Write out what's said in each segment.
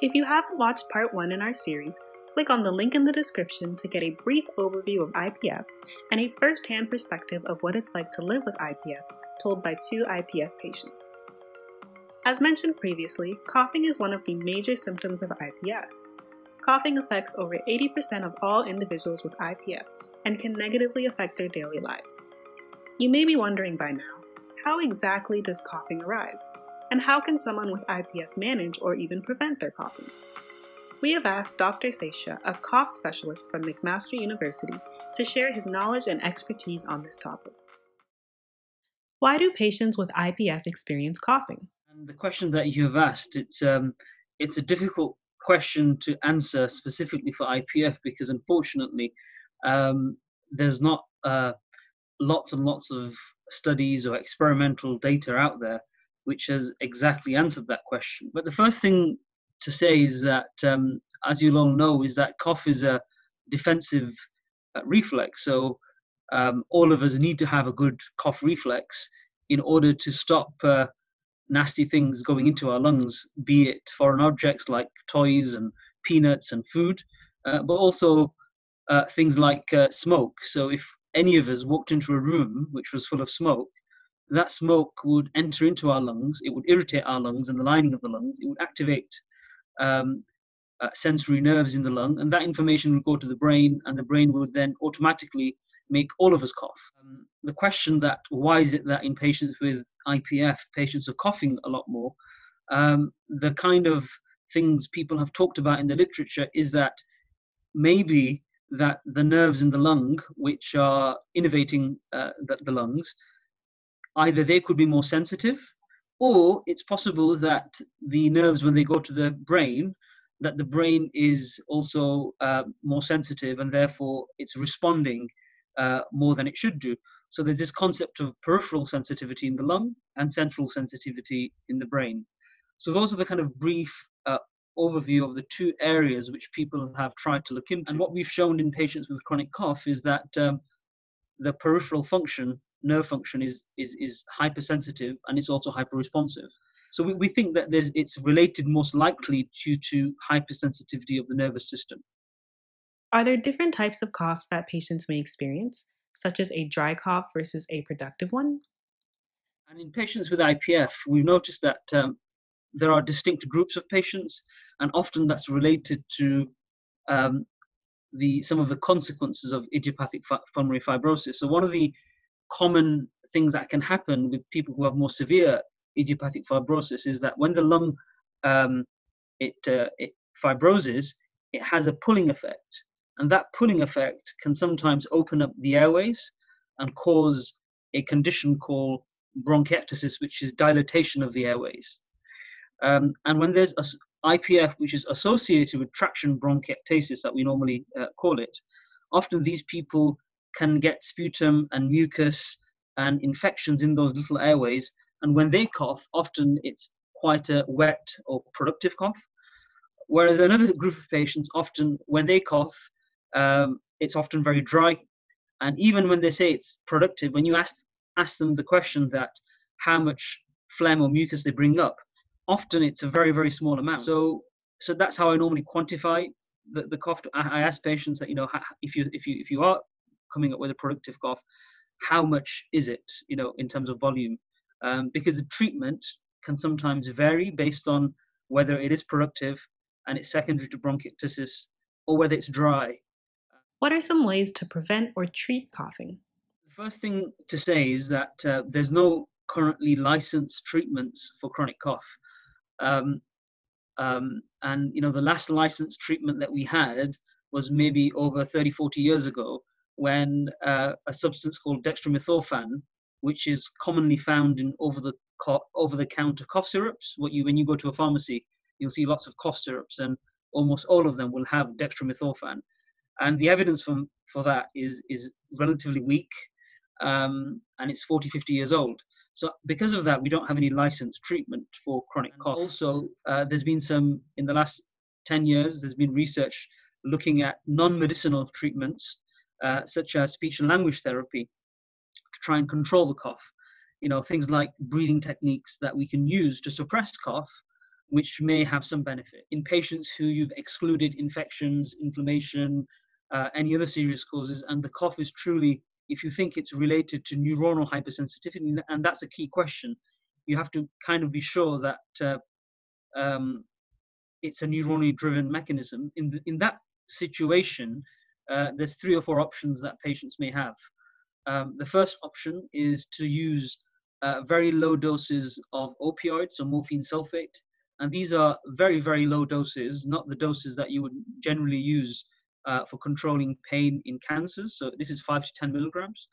If you haven't watched part one in our series, click on the link in the description to get a brief overview of IPF and a first hand perspective of what it's like to live with IPF, told by two IPF patients. As mentioned previously, coughing is one of the major symptoms of IPF. Coughing affects over 80% of all individuals with IPF and can negatively affect their daily lives. You may be wondering by now how exactly does coughing arise? And how can someone with IPF manage or even prevent their coughing? We have asked Dr. Satia, a cough specialist from McMaster University, to share his knowledge and expertise on this topic. Why do patients with IPF experience coughing? And the question that you have asked, it's um, it's a difficult question to answer specifically for IPF because unfortunately, um, there's not uh, lots and lots of studies or experimental data out there which has exactly answered that question. But the first thing to say is that, um, as you all know, is that cough is a defensive uh, reflex. So um, all of us need to have a good cough reflex in order to stop uh, nasty things going into our lungs, be it foreign objects like toys and peanuts and food, uh, but also uh, things like uh, smoke. So if any of us walked into a room which was full of smoke, that smoke would enter into our lungs, it would irritate our lungs and the lining of the lungs, it would activate um, uh, sensory nerves in the lung, and that information would go to the brain, and the brain would then automatically make all of us cough. Um, the question that why is it that in patients with IPF, patients are coughing a lot more, um, the kind of things people have talked about in the literature is that maybe that the nerves in the lung, which are innervating uh, the, the lungs, either they could be more sensitive, or it's possible that the nerves, when they go to the brain, that the brain is also uh, more sensitive and therefore it's responding uh, more than it should do. So there's this concept of peripheral sensitivity in the lung and central sensitivity in the brain. So those are the kind of brief uh, overview of the two areas which people have tried to look into. And what we've shown in patients with chronic cough is that um, the peripheral function, nerve function, is, is, is hypersensitive and it's also hyperresponsive. So we, we think that there's, it's related most likely due to hypersensitivity of the nervous system. Are there different types of coughs that patients may experience, such as a dry cough versus a productive one? And in patients with IPF, we've noticed that um, there are distinct groups of patients, and often that's related to um, the some of the consequences of idiopathic pulmonary fibrosis. So one of the common things that can happen with people who have more severe idiopathic fibrosis is that when the lung um, it, uh, it fibroses, it has a pulling effect, and that pulling effect can sometimes open up the airways and cause a condition called bronchiectasis, which is dilatation of the airways. Um, and when there's a IPF, which is associated with traction bronchiectasis, that we normally uh, call it, often these people can get sputum and mucus and infections in those little airways. And when they cough, often it's quite a wet or productive cough. Whereas another group of patients, often when they cough, um, it's often very dry. And even when they say it's productive, when you ask, ask them the question that how much phlegm or mucus they bring up, often it's a very very small amount so so that's how i normally quantify the, the cough i ask patients that you know if you if you if you are coming up with a productive cough how much is it you know in terms of volume? Um, because the treatment can sometimes vary based on whether it is productive and it's secondary to bronchiectasis or whether it's dry. What are some ways to prevent or treat coughing? The first thing to say is that uh, there's no currently licensed treatments for chronic cough. Um, um, and you know, the last licensed treatment that we had was maybe over 30, 40 years ago, when uh, a substance called dextromethorphan, which is commonly found in over the co- over the counter cough syrups. What you when you go to a pharmacy, you'll see lots of cough syrups, and almost all of them will have dextromethorphan. And the evidence from for that is is relatively weak, um, and it's 40, 50 years old. So because of that, we don't have any licensed treatment for chronic and cough. Also, uh, there's been some in the last 10 years. There's been research looking at non-medicinal treatments uh, such as speech and language therapy to try and control the cough. You know, things like breathing techniques that we can use to suppress cough, which may have some benefit. In patients who you've excluded infections, inflammation, uh, any other serious causes, and the cough is truly, if you think it's related to neuronal hypersensitivity, and that's a key question, you have to kind of be sure that uh, um, it's a neuronally driven mechanism. In, in that situation, uh, there's three or four options that patients may have. Um, the first option is to use uh, very low doses of opioids or morphine sulfate. And these are very, very low doses, not the doses that you would generally use uh, for controlling pain in cancers. So this is 5 to 10 milligrams.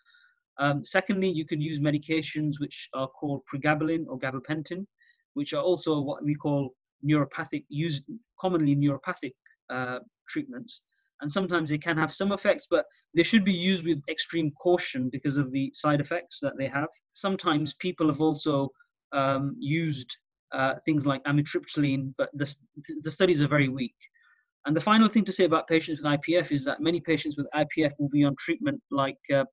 Um, secondly, you can use medications which are called pregabalin or gabapentin, which are also what we call neuropathic, used commonly neuropathic uh, treatments. And sometimes they can have some effects, but they should be used with extreme caution because of the side effects that they have. Sometimes people have also um, used uh, things like amitriptyline, but the, the studies are very weak. And the final thing to say about patients with IPF is that many patients with IPF will be on treatment like uh,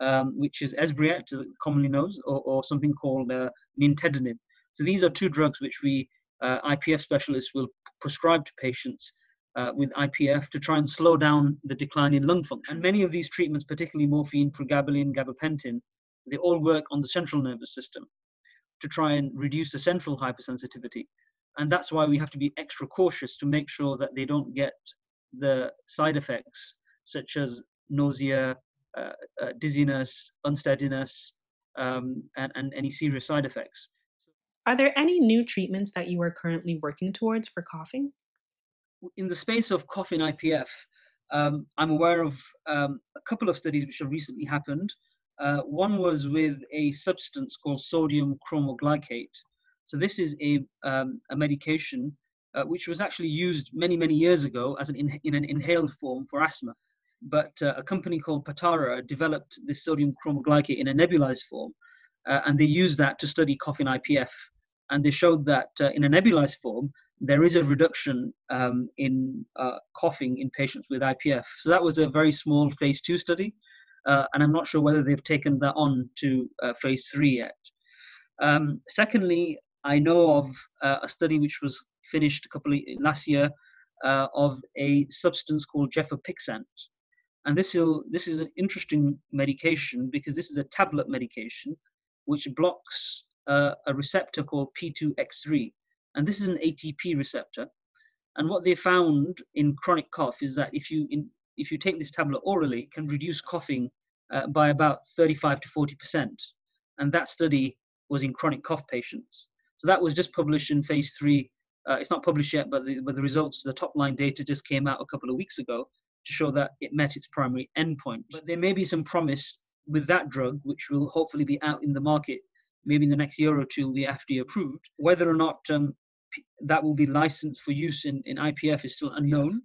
um, which is Esbriet, commonly known, or, or something called uh, nintedanib. So these are two drugs which we uh, IPF specialists will prescribe to patients uh, with IPF to try and slow down the decline in lung function. And many of these treatments, particularly morphine, pregabalin, gabapentin, they all work on the central nervous system to try and reduce the central hypersensitivity. And that's why we have to be extra cautious to make sure that they don't get the side effects such as nausea, uh, uh, dizziness, unsteadiness, um, and, and any serious side effects. Are there any new treatments that you are currently working towards for coughing? In the space of cough IPF, um, I'm aware of um, a couple of studies which have recently happened. Uh, one was with a substance called sodium cromoglycate. So this is a, um, a medication uh, which was actually used many, many years ago as an in, in an inhaled form for asthma. But uh, a company called Patara developed this sodium cromoglycate in a nebulized form, uh, and they used that to study cough in IPF. And they showed that uh, in a nebulized form, there is a reduction um, in uh, coughing in patients with IPF. So that was a very small phase two study, uh, and I'm not sure whether they've taken that on to uh, phase three yet. Um, secondly, I know of uh, a study which was finished a couple of, last year of a substance called gefapixant, and this is this is an interesting medication because this is a tablet medication which blocks uh, a receptor called P2X3. And this is an ATP receptor. And what they found in chronic cough is that if you, in, if you take this tablet orally, it can reduce coughing uh, by about 35 to 40%. And that study was in chronic cough patients. So that was just published in phase three. Uh, it's not published yet, but the, but the results, the top line data just came out a couple of weeks ago to show that it met its primary endpoint. But there may be some promise with that drug, which will hopefully be out in the market maybe in the next year or two will be FDA approved. Whether or not um, that will be licensed for use in, in IPF is still unknown.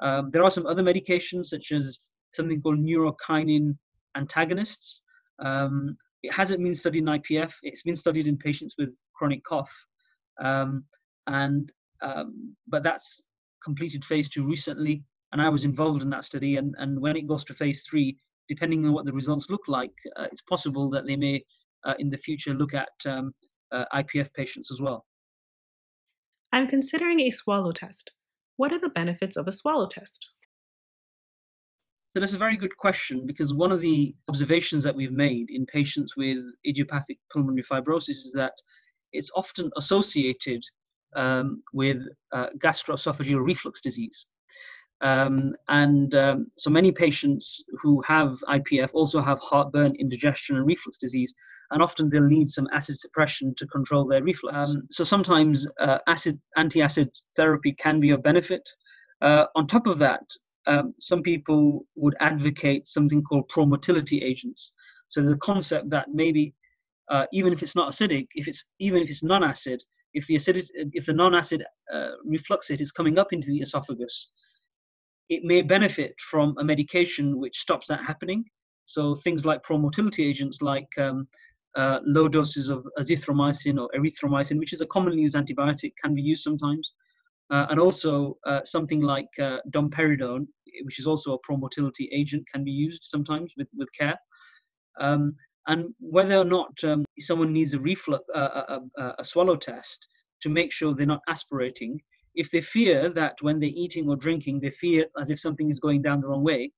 Um, there are some other medications, such as something called neurokinin antagonists. Um, it hasn't been studied in IPF. It's been studied in patients with chronic cough, um, and um, but that's completed phase two recently, and I was involved in that study. And, and when it goes to phase three, depending on what the results look like, uh, it's possible that they may in the future look at um, uh, IPF patients as well. I'm considering a swallow test. What are the benefits of a swallow test? So that's a very good question because one of the observations that we've made in patients with idiopathic pulmonary fibrosis is that it's often associated um, with uh, gastroesophageal reflux disease. Um, and um, so many patients who have IPF also have heartburn, indigestion, and reflux disease, and often they'll need some acid suppression to control their reflux. Um, so sometimes uh, acid anti-acid therapy can be of benefit. Uh, on top of that, um, some people would advocate something called pro-motility agents. So the concept that maybe uh, even if it's not acidic, if it's even if it's non-acid, if the acidity, if the non-acid uh, refluxate is coming up into the esophagus, it may benefit from a medication which stops that happening. So things like pro-motility agents like um, uh, low doses of azithromycin or erythromycin, which is a commonly used antibiotic, can be used sometimes. Uh, and also uh, something like uh, domperidone, which is also a pro-motility agent, can be used sometimes with, with care. Um, and whether or not um, someone needs a reflux, a, a, a, swallow test to make sure they're not aspirating. If they fear that when they're eating or drinking, they feel as if something is going down the wrong way,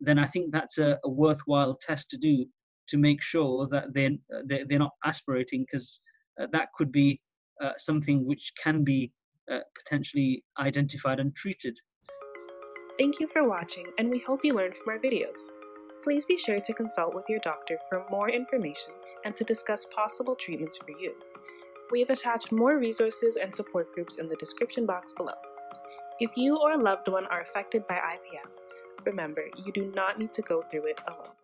then I think that's a, a worthwhile test to do to make sure that they're, they're, they're not aspirating because uh, that could be uh, something which can be uh, potentially identified and treated. Thank you for watching, and we hope you learned from our videos. Please be sure to consult with your doctor for more information and to discuss possible treatments for you. We have attached more resources and support groups in the description box below. If you or a loved one are affected by IPF, remember you do not need to go through it alone.